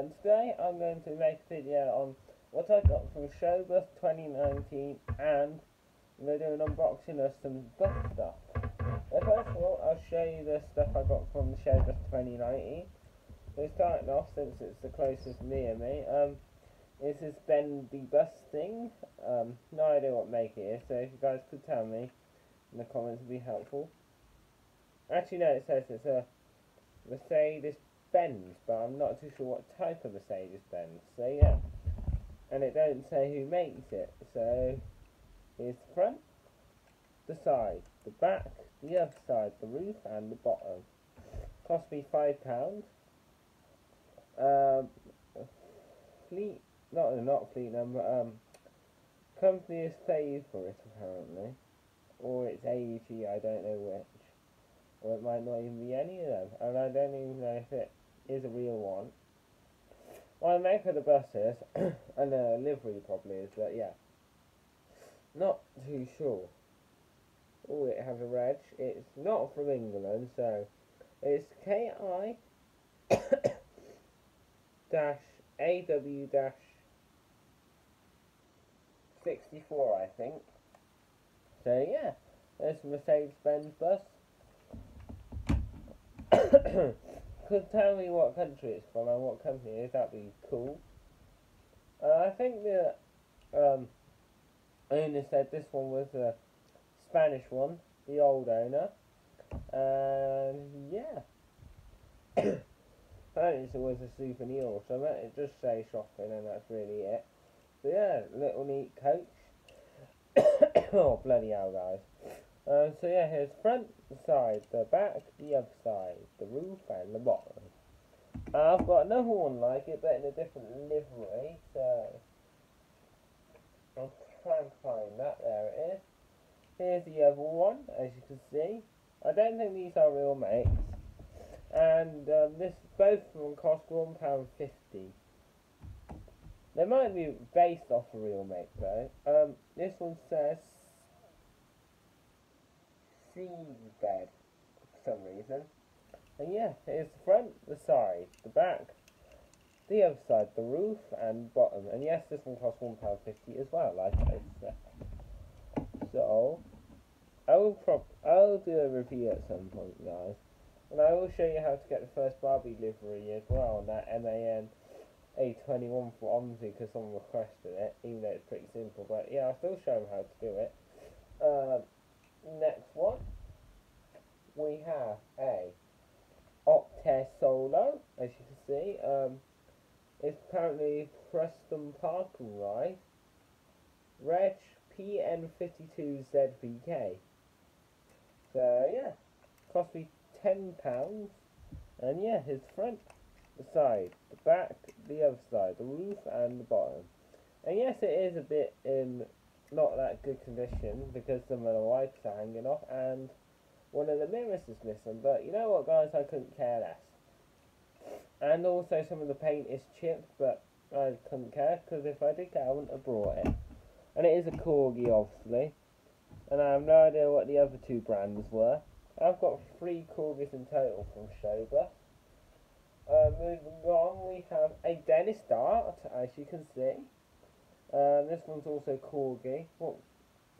And today I'm going to make a video on what I got from Showbus 2019 and I'm going to do an unboxing of some bus stuff. But first of all, I'll show you the stuff I got from Showbus 2019. So starting off, since it's the closest near me, um, is bendy bus thing. Um, no idea what make it is, so if you guys could tell me in the comments would be helpful. Actually no, it says it's a Mercedes Benz, but I'm not too sure what type of Mercedes Benz. So yeah, and it don't say who makes it. So here's the front, the side, the back, the other side, the roof, and the bottom. Cost me five pound. Um, fleet, not not fleet number. Um, company is paid for it apparently, or it's AEG. I don't know which or it might not even be any of them, and I don't even know if it is a real one. Well, the make of the bus is, and the livery probably is, but yeah, not too sure. Oh, it has a reg. It's not from England, so it's KI dash AW dash 64, I think. So yeah, there's Mercedes Benz bus. could tell me what country it's from and what company it is, that'd be cool. Uh, I think the um, owner said this one was a Spanish one, the old owner. And yeah. Apparently it was a souvenir or something, it just say shopping and that's really it. So yeah, little neat coach. oh bloody hell guys. Uh, so yeah, here's front, the side, the back, the other side, the roof, and the bottom. Uh, I've got another one like it, but in a different livery, so I'll try and find that. There it is. Here's the other one, as you can see. I don't think these are real mates, and um, this both of them cost one pound fifty. They might be based off a real mate though. Um, this one says bed for some reason. And yeah, here's the front, the side, the back, the other side, the roof and bottom. And yes, this one costs £1.50 as well, like I said. So, I will prob I'll do a review at some point, guys. And I will show you how to get the first Barbie livery as well on that MAN A21 for OMSI because someone requested it, even though it's pretty simple. But yeah, I'll still show them how to do it. Uh, next one, we have a Optare Solo, as you can see. Um, it's apparently Preston Park and Ride. Reg PN52ZVK. So, yeah, cost me £10. And yeah, his front, the side, the back, the other side, the roof and the bottom. And yes, it is a bit in not that good condition because some of the wipes are hanging off and one of the mirrors is missing. But you know what, guys, I couldn't care less. And also some of the paint is chipped, but I couldn't care because if I did care, I wouldn't have brought it. And it is a Corgi, obviously. And I have no idea what the other two brands were. I've got three Corgis in total from Showbus. Uh, moving on, we have a Dennis Dart, as you can see. Uh, this one's also Corgi. What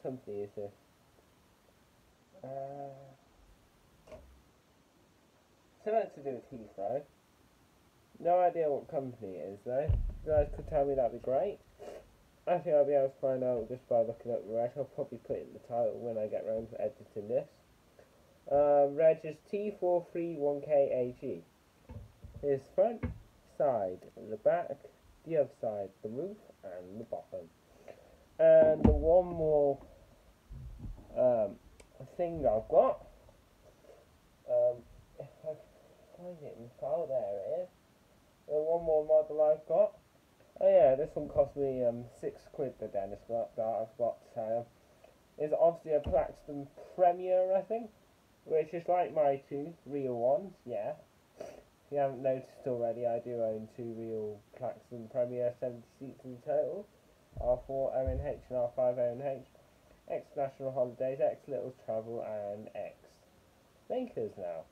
company is this? Uh, something to do with Heathrow. No idea what company it is though. If you guys could tell me that'd be great. I think I'll be able to find out just by looking up the reg. I'll probably put it in the title when I get around to editing this. Um, reg is T431KAG. Here's front, side, the back, the other side, the roof, and the bottom. And the one more um, thing I've got, um, if I find it in the file, there it is. The one more model I've got. Oh yeah, this one cost me um, six quid, the Dennis that I've got say. Is obviously a Plaxton Premier, I think, which is like my two real ones, yeah. If you haven't noticed already, I do own two real Plaxton Premier 70 seats in total. R4 ONH and R5 ONH. X National Holidays, X Littles Travel, and X Bakers now.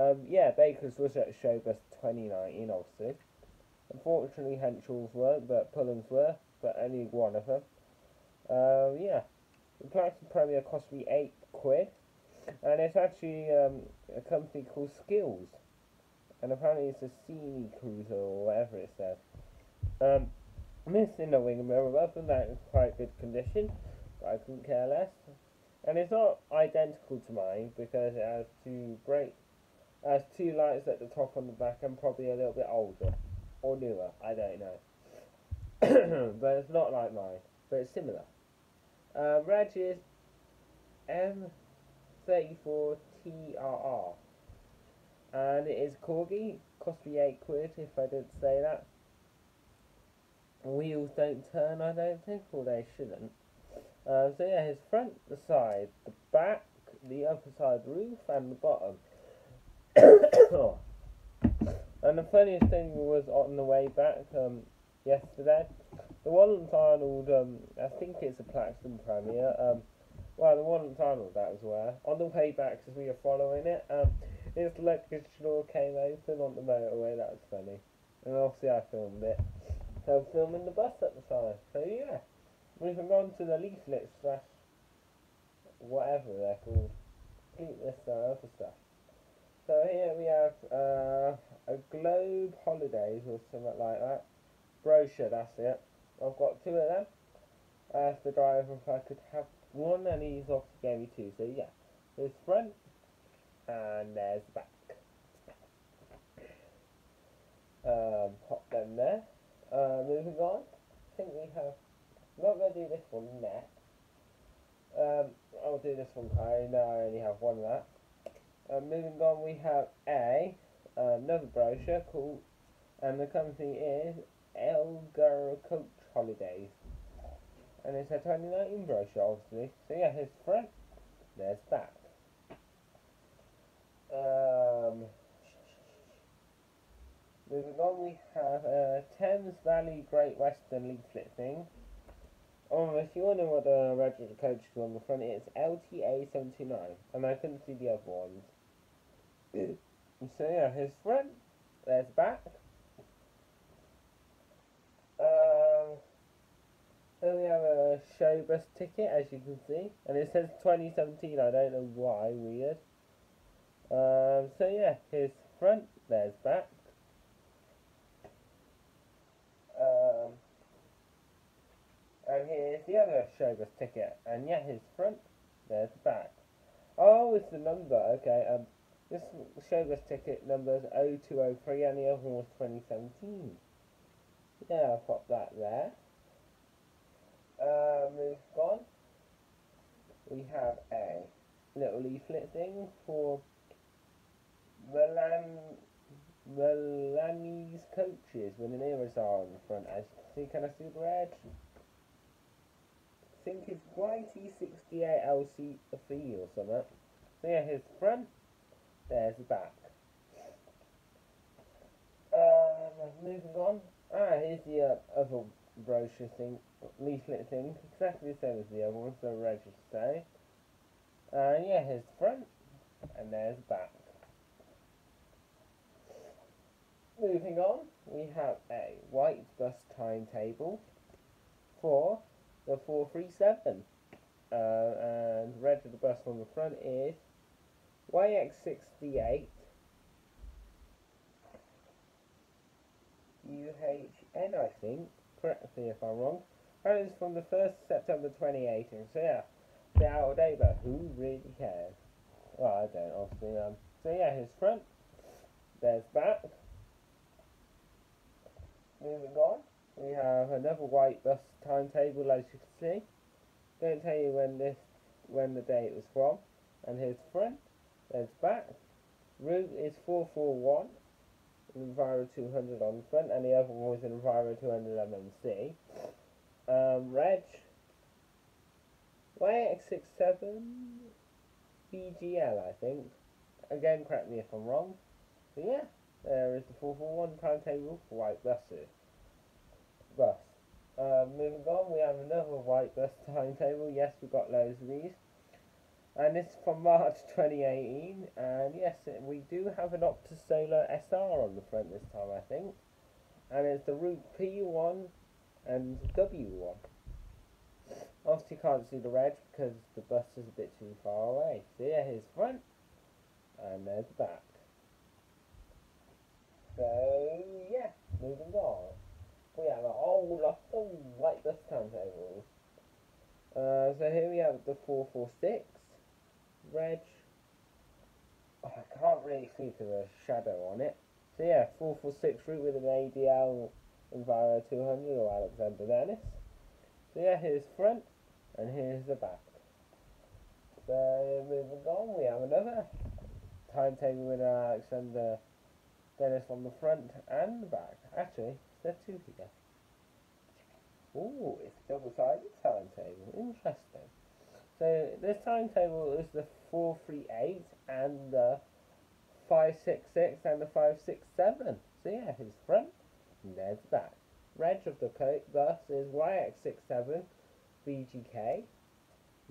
Um, yeah, Baker's was at Showbus 2019, obviously. Unfortunately, Henschel's weren't, but Pullens were, but only one of them. Um, yeah, the Plaxton Premier cost me 8 quid, and it's actually um, a company called Skills, and apparently it's a Sea Cruiser or whatever it says. Um, missing the wing mirror, but other than that, it's quite good condition, but I couldn't care less. And it's not identical to mine because it has two great, it has two lights at the top on the back, and probably a little bit older or newer. I don't know, but it's not like mine, but it's similar. Uh, Reg is M34TRR, and it is Corgi. Cost me eight quid if I didn't say that. Wheels don't turn, I don't think, or they shouldn't. Uh, so yeah, his front, the side, the back, the upper side roof, and the bottom. and the funniest thing was on the way back um, yesterday, the Walton Arnold, um, I think it's a Plaxton Premier, um, well, the Walton Arnold that was where, on the way back as we were following it, um, his luggage door came open on the motorway, that was funny. And obviously I filmed it. So I'm filming the bus at the time. So yeah. Moving on to the leaflets slash whatever they're called. Leaflet uh, other stuff. So here we have uh, a Globe Holidays or something like that. Brochure, that's it. I've got two of them. I asked the driver if I could have one and he's obviously gave me two. So yeah. There's front and there's the back. Um, pop them there. Uh, moving on. I think we have not going to do this one next. Um, I'll do this one, I know I only have one of that. Uh, moving on, we have a uh, another brochure called, and the company is Elgar Coach Holidays. And it's a 2019 brochure, obviously. So yeah, here's front, there's back. Um, moving on, we have a Thames Valley Great Western leaflet thing. Oh, if you wonder what the register coach is on the front, it's LTA 79, and I couldn't see the other ones. so yeah, his front, there's back. Um, then we have a show bus ticket, as you can see, and it says 2017. I don't know why, weird. Um, so yeah, his front, there's back. Um, and here's the other Showbus ticket. And yeah, his front, there's the back. Oh, it's the number. Okay, um, this Showbus ticket number is 0203 and the other one was 2017. Yeah, I'll pop that there. Uh, move on. We have a little leaflet thing for Milan, Milanese coaches with an aerosol on the front. Can see, can I see the red? think it's YT68LC or something. So yeah, his front, there's the back. Um, moving on. Ah, here's the uh, other brochure thing, leaflet thing, exactly the same as the other one, so register. Uh, yeah, here's the front, and there's the back. Moving on, we have a white bus timetable for the 437. Uh, and red to the bus on the front is YX68 UHN, I think. Correct me if I'm wrong. And it's from the 1st September 2018. So yeah, the out of date, but who really cares? Well, I don't, obviously. Um, so yeah, his front. There's back. Moving on. We have another white bus timetable as you can see. Don't tell you when this when the date was from. And here's front, there's back. Route is 441, Enviro 200 on the front, and the other one was Enviro 200 MMC. Um, reg, YX67 BGL, I think. Again, correct me if I'm wrong. But yeah, there is the 441 timetable for white buses bus. Uh, moving on, we have another white bus timetable. Yes, we've got loads of these. And this is from March 2018, and yes, we do have an Optare Solo SR on the front this time, I think. And it's the route P1 and W1. Obviously you can't see the red because the bus is a bit too far away. So yeah, here's the front, and there's the back. So yeah, moving on. We have a whole lot of white bus timetables. Uh, so here we have the 446 reg. Oh, I can't really see because there's a shadow on it. So yeah, 446 route with an ADL Enviro 200 or Alexander Dennis. So yeah, here's front and here's the back. So moving on, we have another timetable with Alexander Dennis on the front and the back. Actually, there's two here. Ooh, it's double-sided timetable. Interesting. So this timetable is the 438 and the 566 and the 567. So yeah, his front and there's the back. Reg of the bus is YX67 VGK.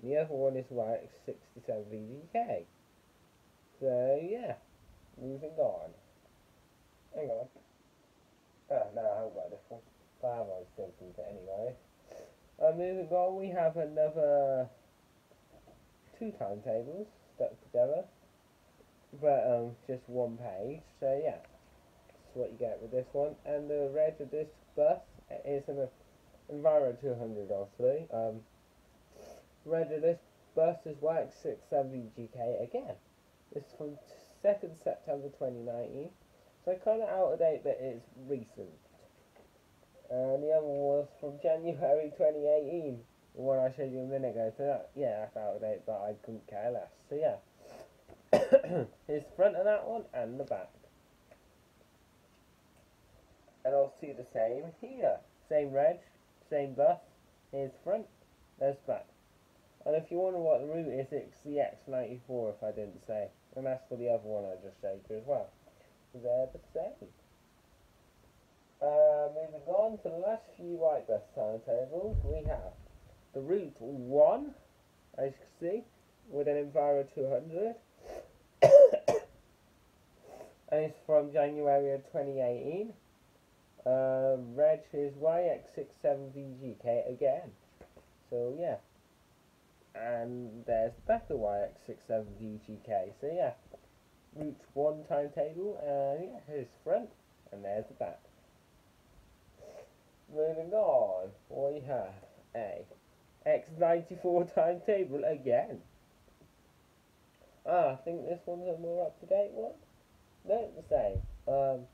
The other one is YX67 VGK. So yeah, moving on. Hang on. Oh no, I haven't got this one. But I haven't still it anyway. Uh, moving on, we have another two timetables stuck together, but um, just one page. So yeah, that's what you get with this one. And the reg of this bus is an Enviro 200, obviously. Um, reg of this bus is YX67GK again. This is from 2nd September 2019. So kind of out of date, but it's recent. And the other was from January 2018 the one I showed you a minute ago. So that, yeah, that's out of date, but I couldn't care less. So yeah, here's the front of that one and the back. And I'll see the same here. Same red, same bus. Here's front, there's back. And if you wonder what the route is, it's the X94 if I didn't say. And that's for the other one I just showed you as well. So they're the same. Uh, moving on to the last few white bus timetables, we have the route 1, as you can see, with an Enviro 200. and it's from January of 2018. Uh, reg is YX67VGK again. So yeah. And there's back of YX67VGK. So yeah. Route 1 timetable, and yeah, here's front, and there's the back. Moving on, we have a X94 timetable again. Ah, I think this one's a more up-to-date one. No, the same. Um,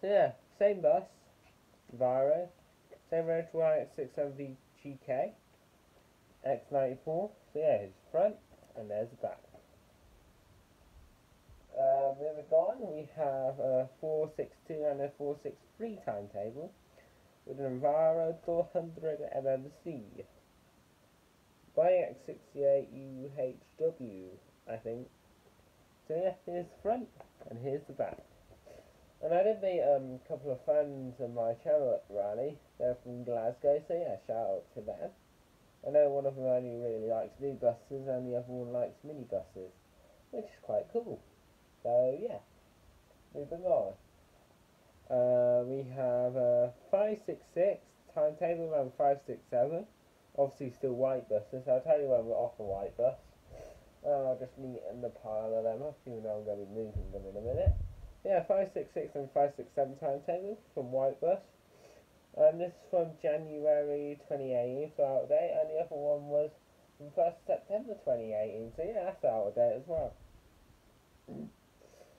so yeah, same bus, Viro, same reg YX67VGK, X94. So yeah, here's front, and there's the back. Uh, moving on, we have a 462 and a 463 timetable with an Enviro 400 MMC. YX68UHW, I think. So yeah, here's the front, and here's the back. And I did meet um, a couple of fans on my channel at rally. They're from Glasgow, so yeah, shout out to them. I know one of them only really likes new buses, and the other one likes mini buses, which is quite cool. So yeah, moving on. Uh, we have uh, 566 timetable around 567. Obviously still white buses, I'll tell you when we're off a white bus. Uh, I'll just meet in the pile of them up, even though I'm going to be moving them in a minute. Yeah, 566 and 567 timetable from white bus. And this is from January 2018, so out of date, and the other one was from 1st September 2018, so yeah, that's out of date as well.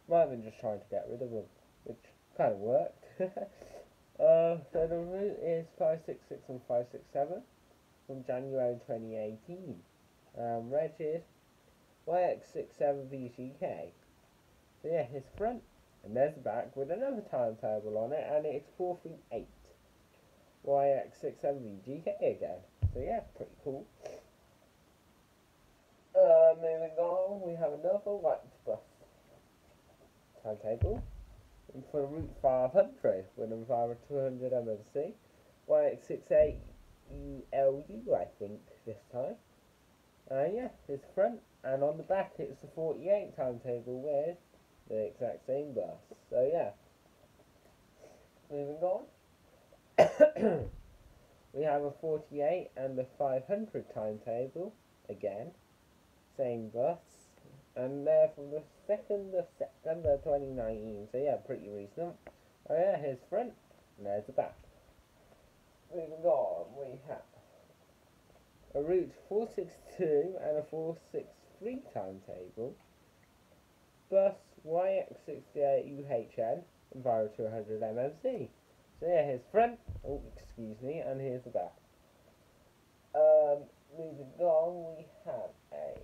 Might have been just trying to get rid of them, which kind of worked. uh, so the route is 566 and 567 from January 2018. Um, is YX67VGK. So yeah, his front, and there's the back with another timetable on it, and it's 438. YX67VGK again. So yeah, pretty cool. Uh, moving on, we have another white timetable for Route 500 with an Enviro 200 MMC. YX68 ELU, I think, this time. Uh, yeah, it's front, and on the back it's the 48 timetable with the exact same bus. So yeah, moving on. we have a 48 and a 500 timetable, again, same bus, and they're from the 2nd of September 2019, so yeah, pretty recent. Oh yeah, here's the front, and there's the back. Moving on, we have a route 462 and a 463 timetable, bus YX68UHN, Enviro 200 MMC. So yeah, here's front, oh excuse me, and here's the back. Um, moving on, we have a,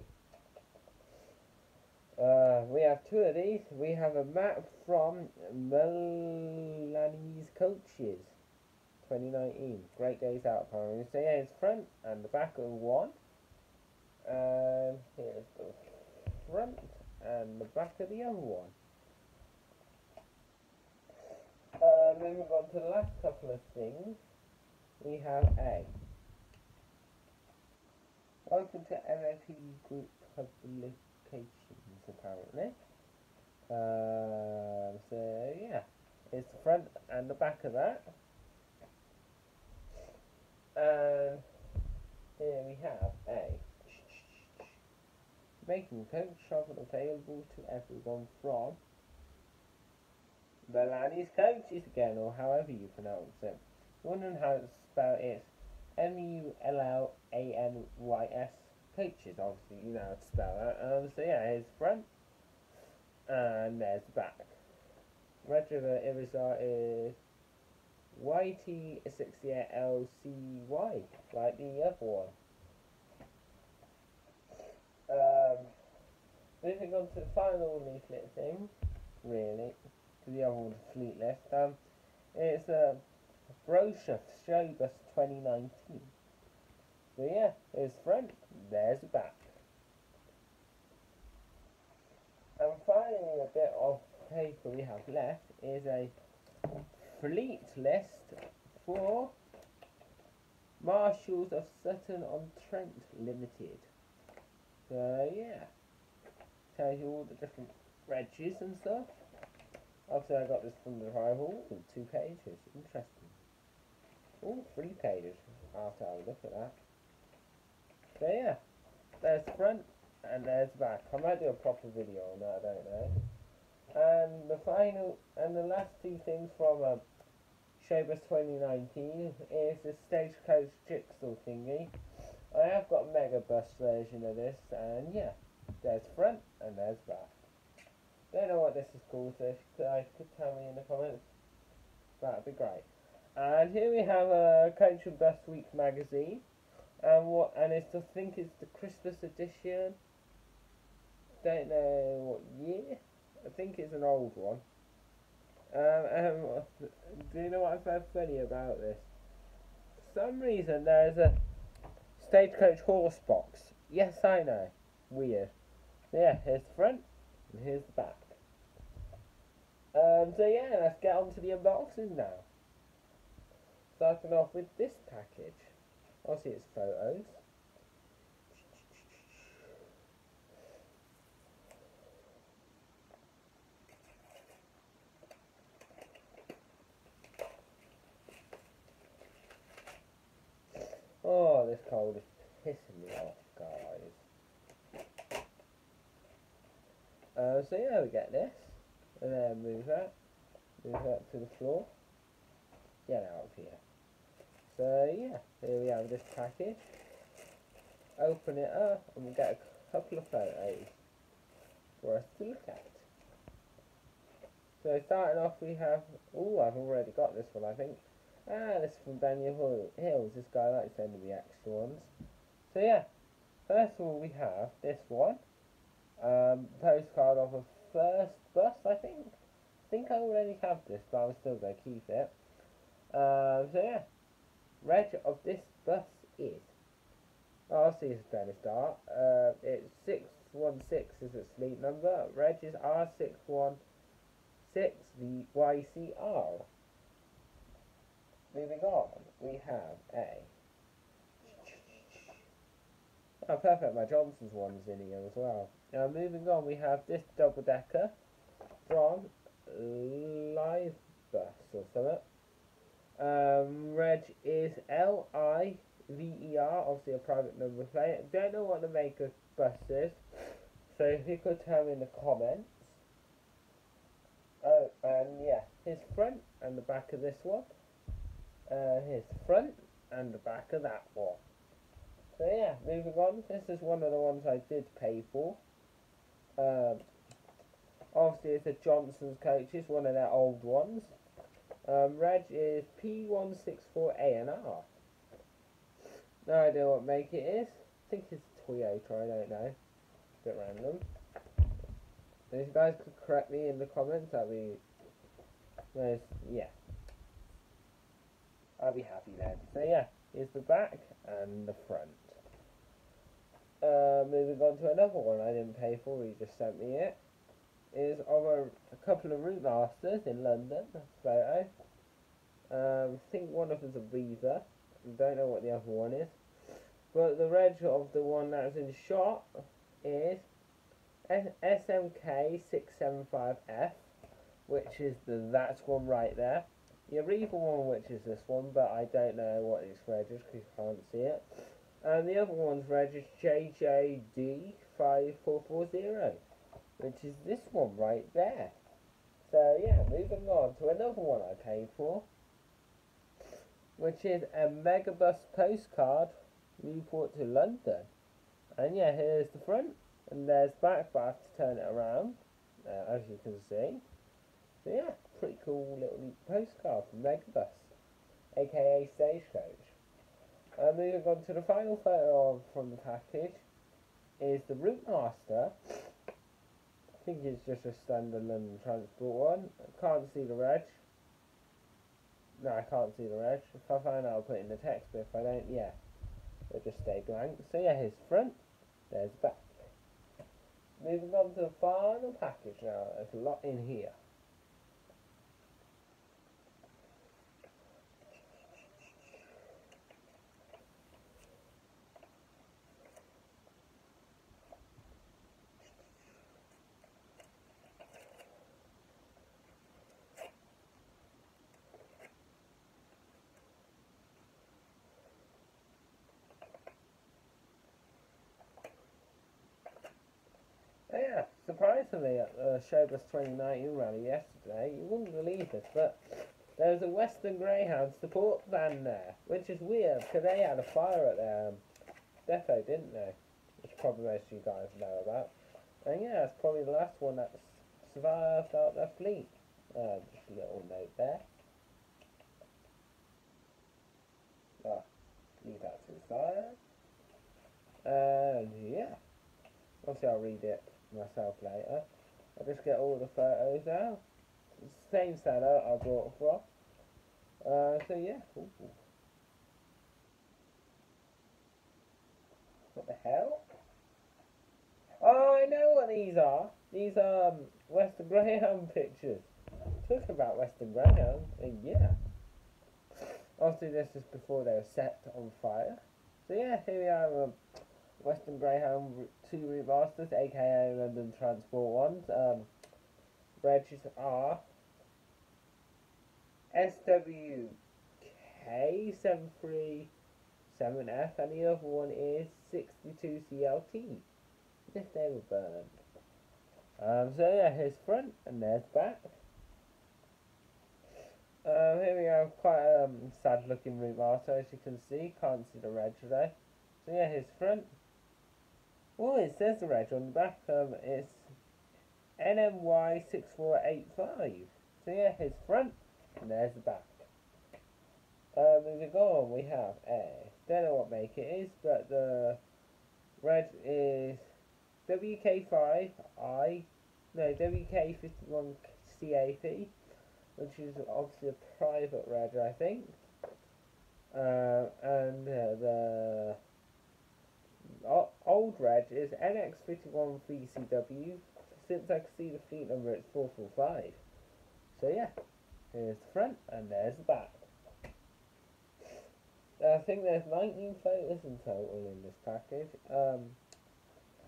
uh, we have two of these. We have a map from Mullany's Coaches. 2019. Great days out apparently. So yeah, it's front and the back of one. And here's the front and the back of the other one. Uh, moving on to the last couple of things, we have A. Welcome to MFP Group Publications, apparently. Uh, so yeah, it's the front and the back of that. And here we have a making coach chocolate available to everyone from Mullany's Coaches again, or however you pronounce it. Wondering how it's spelled? It's M U L L A N Y S Coaches. Obviously, you know how to spell that. Um, so yeah, here's front, and there's the back. River Irizar is YT68LCY, like the other one. Um, moving on to the final leaflet thing, really, to the other one's fleet list. Um, it's a brochure for Showbus 2019. So yeah, there's front, there's the back. And finally, a bit of paper we have left is a fleet list for Marshalls of Sutton on Trent Limited. So yeah, tells you all the different regs and stuff. Obviously I got this from the rival two pages. Interesting. Oh, three pages after I look at that. So yeah, there's the front and there's the back. I might do a proper video on that, I don't know. And the final and the last two things from a um, Showbus 2019 is the Stagecoach Jigsaw thingy. I have got a Mega Bus version of this, and yeah, there's front and there's back. Don't know what this is called, so if you could tell me in the comments, that'd be great. And here we have a Coach and Bus Week magazine, and what and it's I think it's the Christmas edition. Don't know what year. I think it's an old one. Um, um, do you know what I found funny about this? For some reason there's a stagecoach horse box. Yes, I know. Weird. Yeah, here's the front and here's the back. Um, so yeah, let's get on to the unboxing now. Starting off with this package. Obviously it's photos. Oh, this cold is pissing me off, guys. Uh, so yeah, we get this, and then move that, move that to the floor, get out of here. So yeah, here we have this package. Open it up, and we get a couple of photos for us to look at. So starting off we have, oh I've already got this one I think. Ah, this is from Daniel Hills. This guy likes sending me extra ones. So yeah, first of all we have this one. Um, postcard of a first bus, I think. I think I already have this, but I'm still going to keep it. Um, so yeah, reg of this bus is. Oh, I'll see it's Dennis Dart. Uh, it's 616 is its fleet number. Reg is R616VYCR. Moving on, we have a. Oh, perfect. My Johnson's one's in here as well. Now, moving on, we have this double decker from Live Bus or something. Um, reg is L I V E R, obviously a private number plate. Don't know what the maker bus is, so if you could tell me in the comments. Oh, and yeah, his front and the back of this one. Uh, his front and the back of that one. So yeah, moving on. This is one of the ones I did pay for. Um, obviously, it's a Johnson's coach. It's one of their old ones. Um, reg is P164ANR. No idea what make it is. I think it's Toyota, I don't know. Bit random. If you guys could correct me in the comments, that'd be. Yeah. I'll be happy then. So yeah, here's the back and the front. Uh, moving on to another one I didn't pay for, he just sent me it. Is of a, a couple of Route Masters in London, photo. Um, I think one of them's a Viva. Don't know what the other one is. But the reg of the one that's in shot is SMK675F, which is the that one right there. The Arriva one, which is this one, but I don't know what its reg is because you can't see it. And the other one's reg is JJD5440, which is this one right there. So yeah, moving on to another one I paid for, which is a Megabus postcard, Newport to London. And yeah, here's the front, and there's back, but I have to turn it around, uh, as you can see. So yeah, pretty cool little postcard from Megabus, aka Stagecoach. And moving on to the final photo of, from the package is the Route Master. I think it's just a standard London Transport one. I can't see the reg. No, I can't see the reg. If I find out, I'll put in the text, but if I don't, yeah, it'll just stay blank. So yeah, here's front, there's back. Moving on to the final package now. There's a lot in here. Yeah, surprisingly at the Showbus 2019 rally yesterday, you wouldn't believe this, but there was a Western Greyhound support van there, which is weird because they had a fire at their um, depot, didn't they? Which probably most of you guys know about. And yeah, it's probably the last one that's survived out their fleet. Uh, just a little note there. Ah, leave that to the side. And yeah, obviously I'll read it myself later. I'll just get all the photos out. Same seller I bought from. Uh, so yeah. Ooh. What the hell? Oh, I know what these are. These are um, Western Greyhound pictures. Talk about Western Greyhound. Uh, yeah. Obviously, this is before they were set on fire. So yeah, here we are. Um, Western Greyhound 2 remasters, aka London Transport ones. Um, Regis are SWK737F, and the other one is 62CLT. If they were burned. Um, so yeah, here's front and there's back. Um, here we have quite a um, sad looking remaster as you can see, can't see the red today. So yeah, here's front. Oh, it says the reg on the back. Um, it's NMY6485. So yeah, his front, and there's the back. Um, moving on, we have a, don't know what make it is, but the red is WK5I, no, WK51CAP, which is obviously a private reg, I think. Uh, and uh, the old reg is NX51VCW. Since I can see the fleet number, it's 445. So yeah, here's the front and there's the back. I think there's 19 photos in total in this package. Um,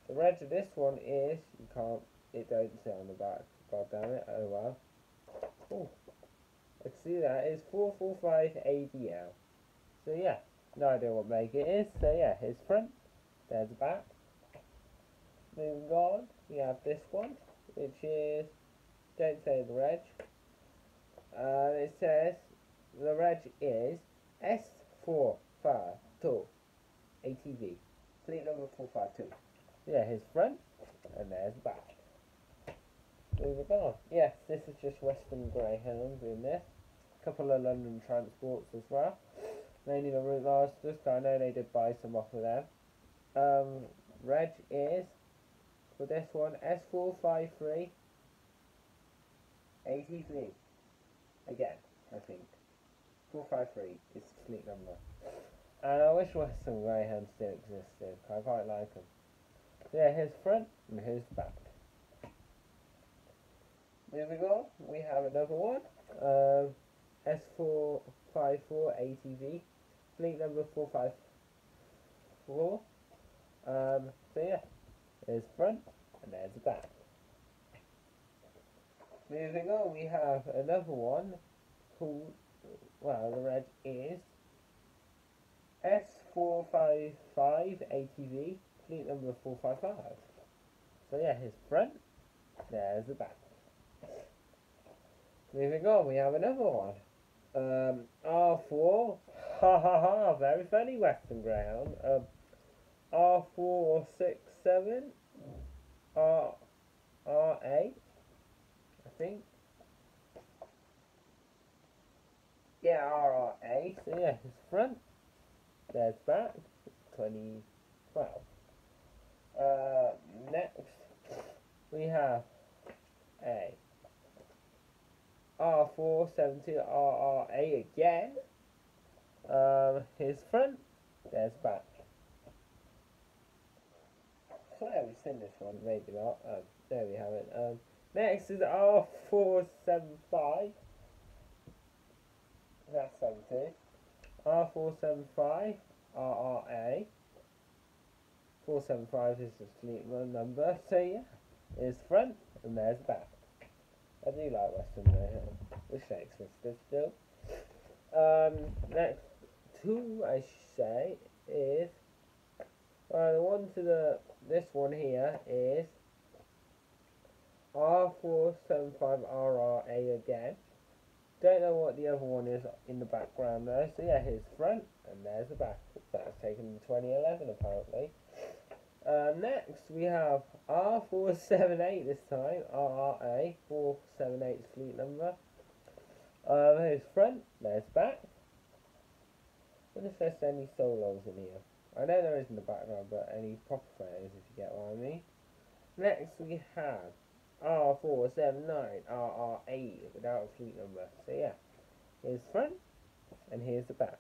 the red of this one is, you can't, it don't say on the back, god damn it, oh well. I can see that, it's 445 ADL. So yeah, no idea what make it is, so yeah, here's front, there's the back. Moving on, we have this one, which is, don't say the reg. Uh, it says, the reg is S452 ATV, plate number 452. Yeah, his front, and there's back. Moving on. Yes, this is just Western Greyhounds in this. A couple of London transports as well. They Mainly the Route Masters, I know they did buy some off of them. Um, reg is, for this one, S453 ATV. Again, I think. 453 is the fleet number. And I wish Western Greyhounds still existed. I quite like them. Yeah, here's front and here's back. Moving on, we have another one. Um, S454 ATV. Fleet number 454. Um, so yeah, there's front and there's the back. Moving on, we have another one called well, the red is S455 ATV, fleet number 455. So yeah, his front, there's the back. Moving on, we have another one. Um, R4, ha ha ha, very funny Western Ground. Um, R467, R, R8, I think. Yeah, r8, So yeah, his front. There's back. 2012. Uh, next, we have a R472 RRA again. Um, his front. There's back. Swear we've seen this one, maybe not. Um, there we have it. Um, next is R475 that's 70. R475 RRA. 475 is the fleet number, so yeah, it's front and there's back. I do like Western Mayhem. Wish they existed still. Um, next two, I should say, is uh, the one to the this one here is R475RRA again. Don't know what the other one is in the background there. So yeah, here's the front and there's the back. That was taken in 2011 apparently. Uh, next we have R478 this time. RRA 478 fleet number. Um, here's front, there's back. What if there's any solos in here. I know there is in the background, but any proper photos if you get what I mean. Next we have R479, RR8 without a fleet number. So yeah, here's the front and here's the back.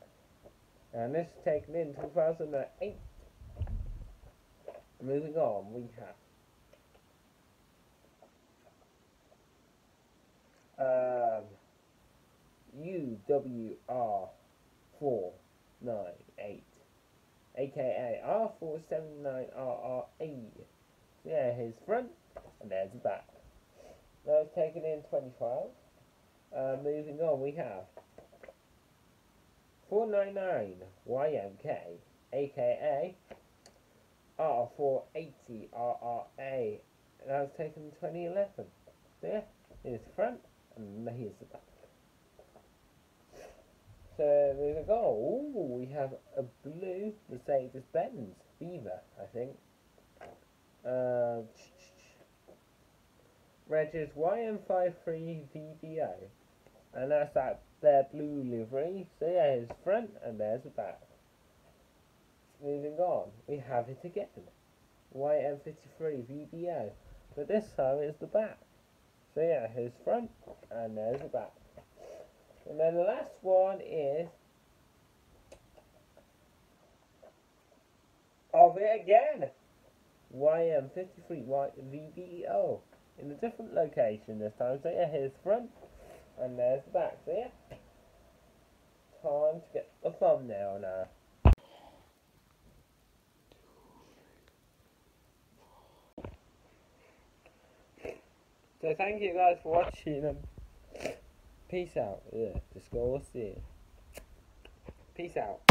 And this is taken in 2008. Moving on, we have um, UWR498, aka R479RRA. Yeah, his front and there's the back. That was taken in 2012. Uh, moving on, we have 499 YMK, aka R480 RRA. That was taken in 2011. There, here's the front, and here's the back. So moving on, Ooh, we have a blue Mercedes-Benz Beaver, I think. Uh, is YM53VBO. And that's that their blue livery. So yeah, here's front and there's the back. Moving on, we have it again. YM53VBO. But this time it's the back. So yeah, here's front and there's the back. And then the last one is of it again. YM53VBO in a different location this time. So yeah, here's front and there's the back. So yeah, time to get the thumbnail now. So thank you guys for watching peace out. Yeah, just go see. Peace out.